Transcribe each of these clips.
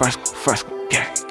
Fresco, Fresco, gang,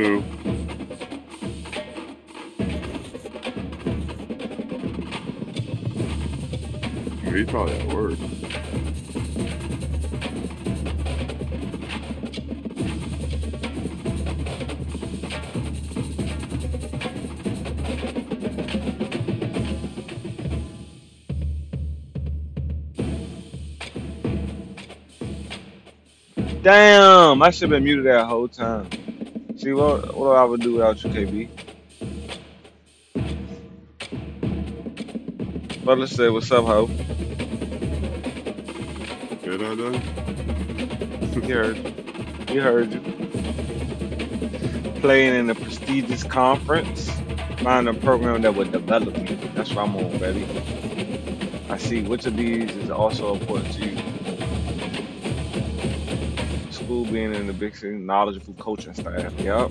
Who? He's probably at work. Damn, I should have been muted that whole time. See what what I would do without you, KB? Butler said, "What's up, ho?" Good I done? He heard, you. heard you. Playing in a prestigious conference, find a program that would develop you. That's what I'm on, baby. I see which of these is also important to you. School being in the big city, knowledgeable coaching staff. Yep.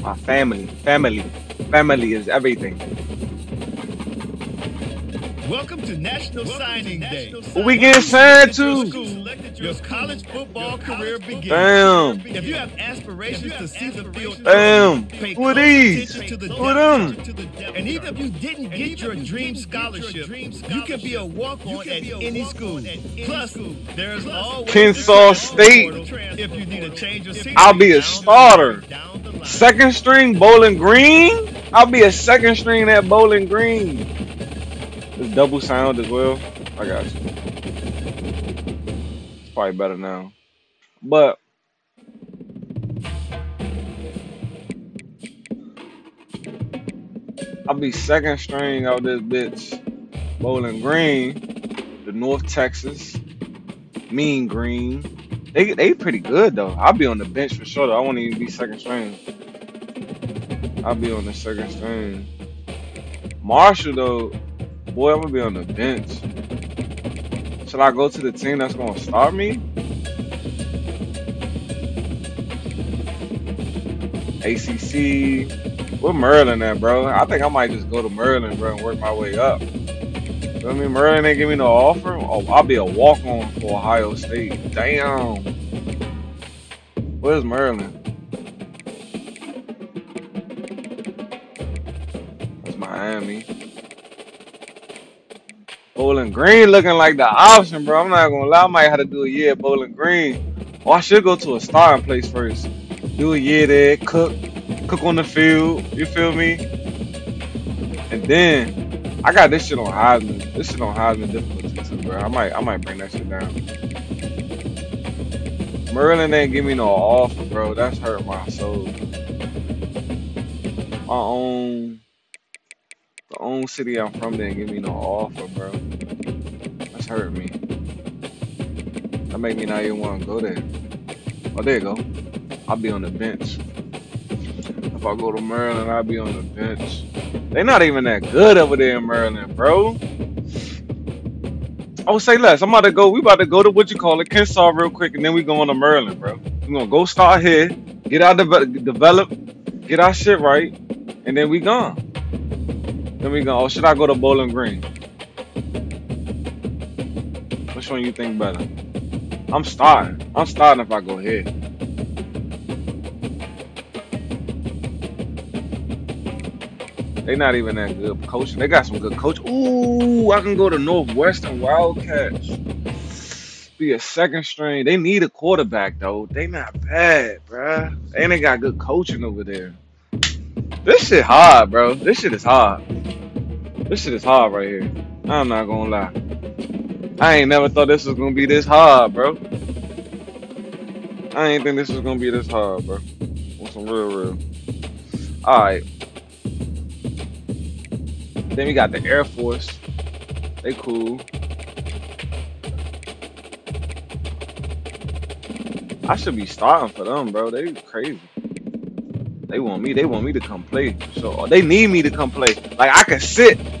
My family, family, family is everything. Welcome to National Signing Day. Who we getting signed to? Your college football career begins. Damn. If you have aspirations to see the field, Damn. pay Who are these? attention Who are them? And even if you didn't get your dream scholarship, you can be a walk-on at any school. Plus, there's always Kennesaw State. If you need a change of scenery I'll be a starter. line, down the line. Second string Bowling Green? I'll be a second string at Bowling Green. It's double sound as well. I got you. It's probably better now. But I'll be second string out this bitch. Bowling Green, the North Texas, Mean Green. They they pretty good though. I'll be on the bench for sure. Though. I won't even be second string. I'll be on the second string. Marshall though, boy, I'm gonna be on the bench. Should I go to the team that's gonna start me? ACC. Where Maryland at, bro? I think I might just go to Maryland, bro, and work my way up. Feel me? Maryland ain't give me no offer. Oh, I'll be a walk on for Ohio State. Damn. Where's Maryland? Bowling Green looking like the option, bro. I'm not gonna lie. I might have to do a year at Bowling Green. Or I should go to a starting place first. Do a year there, cook, cook on the field. You feel me? And then I got this shit on Heisman. This shit on Heisman difficulty too, bro. I might, I might bring that shit down. Merlin ain't give me no offer, bro. That's hurt my soul. My own, the own city I'm from didn't give me no offer, bro. That's hurt me. That make me not even want to go there. Oh, there you go. I'll be on the bench. If I go to Maryland, I'll be on the bench. They not even that good over there in Maryland, bro. Oh, say less. I'm about to go. We about to go to what you call it, Kensaw, real quick, and then we going to Maryland, bro. We gonna go start here, get our deve- develop, get our shit right, and then we gone. Then we go. Oh, should I go to Bowling Green? Which one you think better? I'm starting. I'm starting if I go here. They not even that good coaching. They got some good coach. Ooh, I can go to Northwestern Wildcats. Be a second string. They need a quarterback though. They not bad, bruh. And they got good coaching over there. This shit hard, bro. This shit is hard. This shit is hard right here. I'm not gonna lie. I ain't never thought this was gonna be this hard, bro. I ain't think this was gonna be this hard, bro. On some real, real. Alright. Then we got the Air Force. They cool. I should be starting for them, bro. They crazy. They want me. They want me to come play. So they need me to come play. Like I can sit.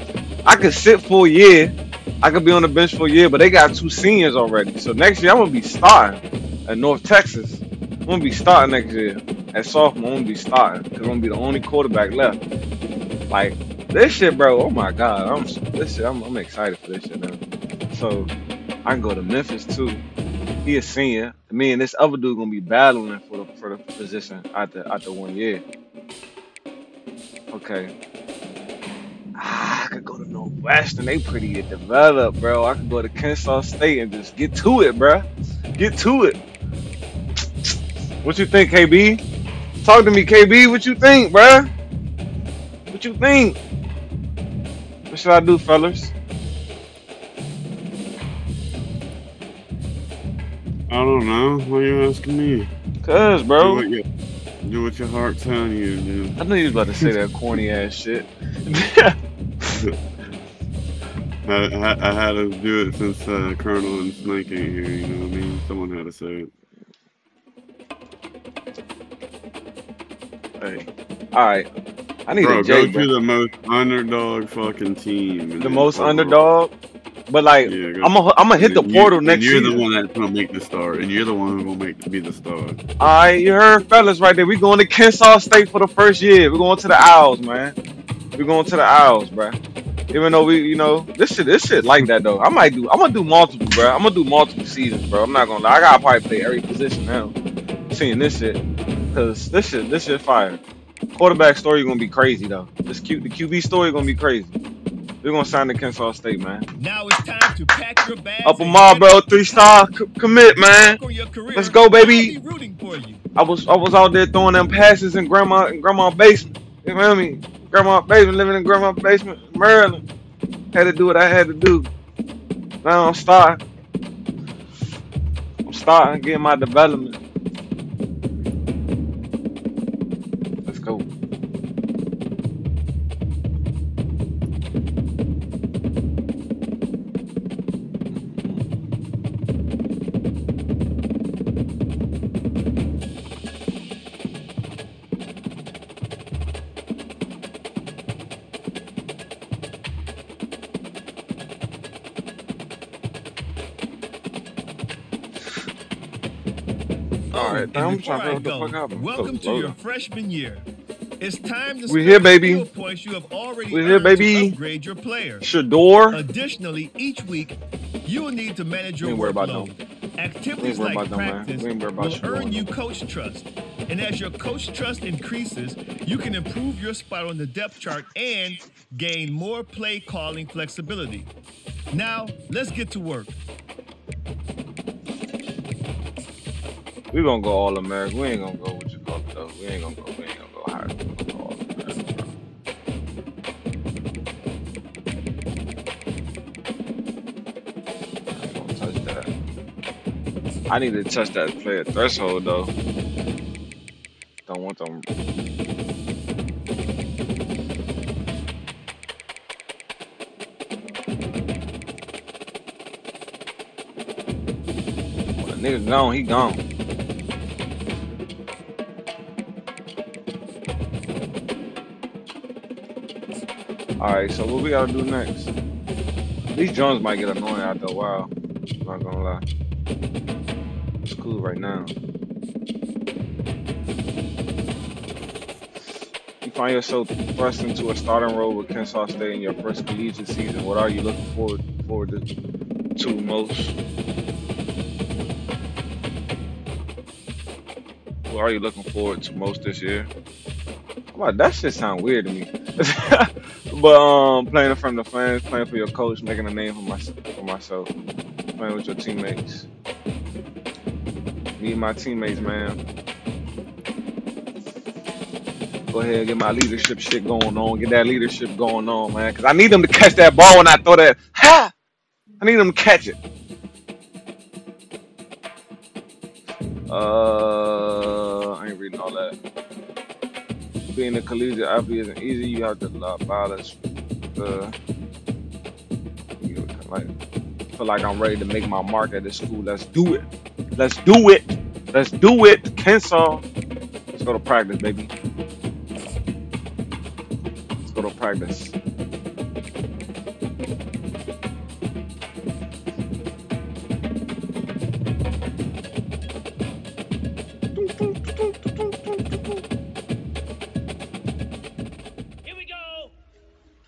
I could sit for a year. I could be on the bench for a year, but they got two seniors already. So next year I'm gonna be starting at North Texas. I'm gonna be starting next year at sophomore. I'm gonna be starting because I'm gonna be the only quarterback left. Like this shit, bro. Oh my god, I'm this shit. I'm, I'm excited for this shit. So I can go to Memphis too. He a senior. Me and this other dude gonna be battling for the for the position after after one year. Okay. Go to Northwestern. They pretty developed, bro. I could go to Kennesaw State and just get to it, bro. Get to it. What you think, KB? Talk to me, KB. What you think, bro? What you think? What should I do, fellas? I don't know. Why you asking me? Cuz, Do bro. what your do what your heart telling you to do. I knew you was about to say that corny ass shit. I, had to do it since uh, Colonel and Snake ain't here. You know what I mean? Someone had to say it. hey. Alright. I need Bro, a go J, to the most underdog fucking team. The most underdog. But like Yeah. I'm gonna I'm gonna hit the you- portal next You're season. the one that's gonna make the star, and you're the one who's gonna make to be the star. Alright, you heard fellas right there. We going to Kennesaw State for the first year. We're going to the Owls, man. We're going to the Owls, bro. Even though we, you know, this shit, this shit like that though. I might do, I'm gonna do multiple, bro. I'm gonna do multiple seasons, bro. I'm not gonna lie. I gotta probably play every position now. Seeing this shit, cause this shit, this shit fire. Quarterback story gonna be crazy though. This Q, the QB story gonna be crazy. We're gonna sign to Kennesaw State, man. Now it's time to pack your bags. Up a mile, bro. Three star c- commit, man. Work on your career. Let's go, baby. I'll be rooting for you. I was, I was out there throwing them passes in grandma, in grandma basement. You feel me? Grandma basement, living in grandma basement, Maryland. Had to do what I had to do. Now I'm starting. I'm starting getting my development. Right, and now I'm before trying to I figure out what the go, fuck happened. welcome to your freshman year. It's time to We spend here, baby. points you have already We here, baby. upgrade your player. Shador. Additionally, each week you will need to manage your ain't worried about workload. Activities like practice will earn you coach trust. And as your coach trust increases, you can improve your spot on the depth chart and gain more play calling flexibility. Now, let's get to work. We gonna go all American. We ain't gonna go what you call it though. We ain't gonna go. We ain't gonna go higher. We gonna go all American. I gonna touch that. I need to touch that player threshold though. Don't want them. Nigga gone, he gone. Alright, so what we gotta do next? These drones might get annoying after a while. I'm not gonna lie. It's cool right now. You find yourself thrust into a starting role with Kennesaw State in your first collegiate season. What are you looking forward forward to, to most? What are you looking forward to most this year? Like, that shit sound weird to me. but um, playing in front of the fans, playing for your coach, making a name for for myself, playing with your teammates. Me and my teammates, man. Go ahead and get my leadership shit going on. Get that leadership going on, man. Cause I need them to catch that ball when I throw that. Ha! I need them to catch it. Uh, A collegiate athlete isn't easy. You have to balance. Uh, you know, like, feel like I'm ready to make my mark at this school. Let's do it. Let's do it. Let's do it. Kensaw. Let's go to practice, baby. Let's go to practice.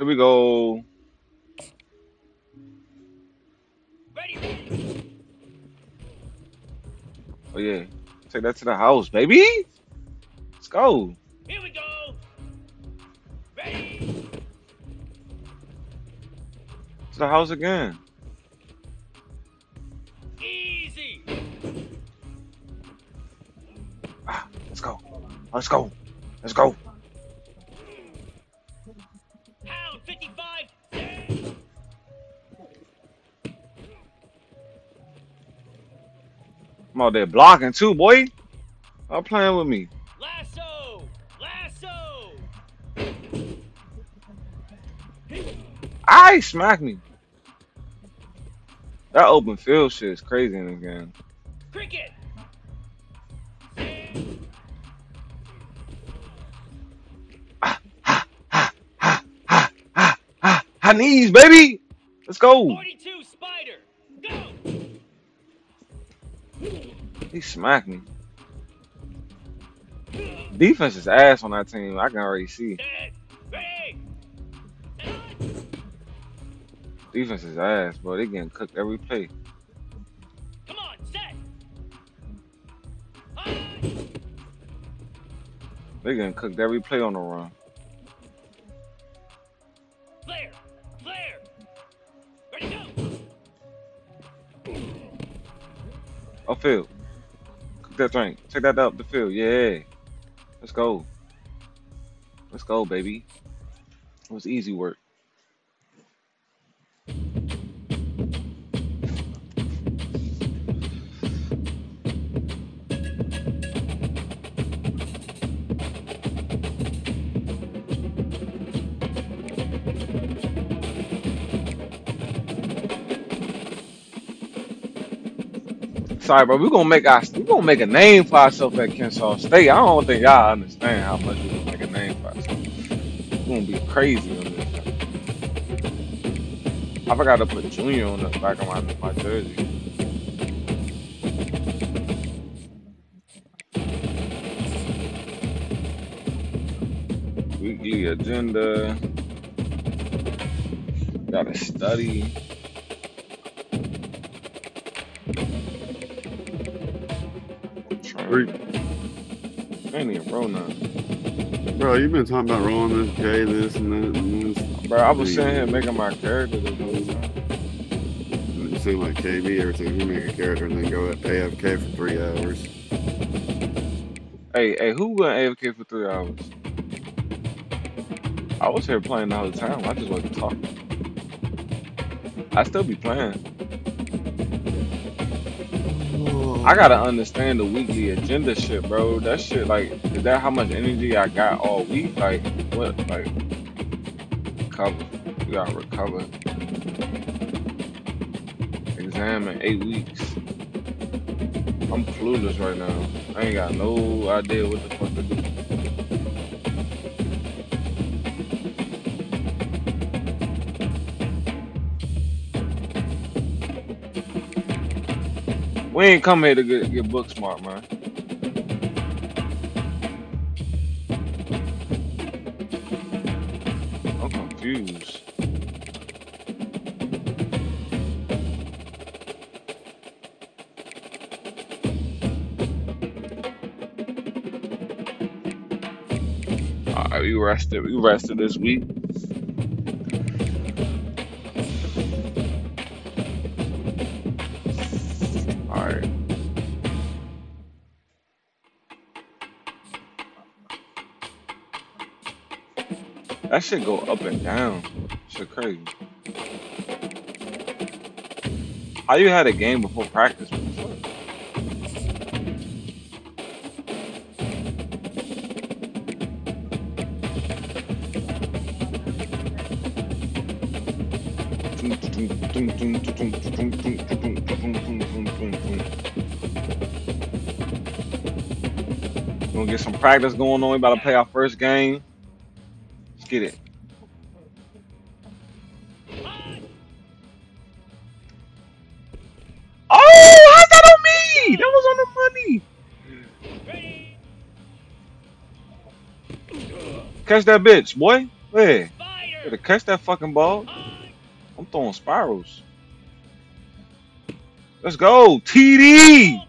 we go. Oh yeah, take that to the house, baby. Let's go. Here we go. Ready. To the house again. Easy. Ah, let's go. Let's go. Let's go. I'm out there blocking too, boy. Stop playing with me. Lasso. Lasso. I smack me. That open field shit is crazy in this game. Cricket. Knees, baby. Let's go. 42 He smacking. Defense is ass on that team. I can already see. Defense is ass, bro. They getting cooked every play. Come on. Set. They getting cooked every play on the run. Flare. Flare. Ready. Go. Upfield. That thing. Take that up the field. Yeah. Let's go. Let's go, baby. It was easy work. Sorry, bro. We're gonna make our we gonna make a name for ourselves at Kensaw State. I don't think y'all understand how much we gonna make a name for ourselves. We're gonna be crazy on this. I forgot to put Junior on the back of my, my jersey. Weekly agenda. Gotta study. Ain't even roll nothing. Bro, you've been talking about rolling this J, this and that. And this. Bro, I was sitting here making my character this whole time. It seemed like KB every time you make a character and then go at AFK for three hours. Hey, hey, who went AFK for three hours? I was here playing all the time. I just wasn't talking. I still be playing. I gotta understand the weekly agenda shit, bro. That shit, like, is that how much energy I got all week? Like, what? Like, recover. You gotta recover. Exam in eight weeks. I'm clueless right now. I ain't got no idea what the fuck to do. We ain't come here to get, get book smart, man. I'm confused. Alright, we rested. We rested this week. That should go up and down. Shit crazy. How you had a game before practice? Gonna get some practice going on. We about to play our first game. Get it. Oh, how's that on me? That was on the money. Catch that bitch, boy. Hey, better catch that fucking ball. I'm throwing spirals. Let's go, TD.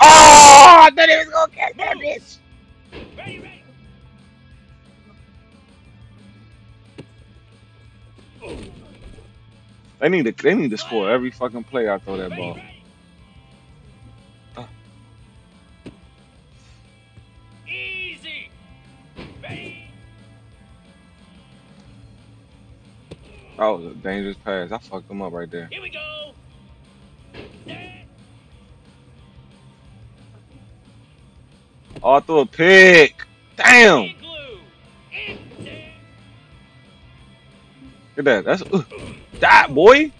Oh, I thought he was gonna catch that bitch. Ready, ready. They need to they need to score every fucking play I throw that ball. ready. Easy. Ready. That was a dangerous pass. I fucked them up right there. Here we go. Oh, I threw a pick. Damn. Look at that. That's uh, that boy.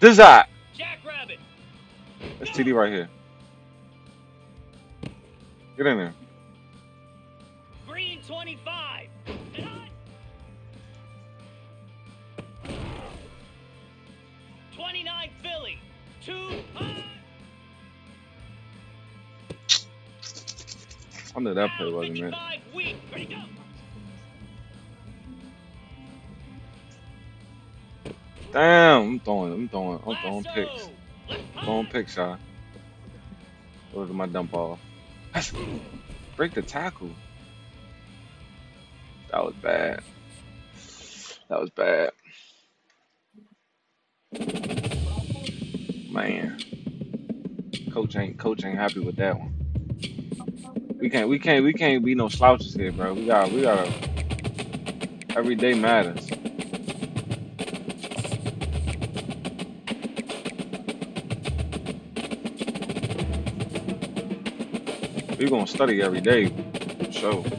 This that. That's TD right here. Get in there. I knew that play wasn't meant. 55 weak. Ready, go. Damn, I'm throwing, I'm throwing, I'm throwing picks. Throwing picks, shot. Those are my dump ball. Break the tackle. That was bad. That was bad. Man, coach ain't coach ain't happy with that one. We can't, we can't, we can't be no slouches here, bro. We got, we gotta. Every day matters. We gonna study every day, for sure.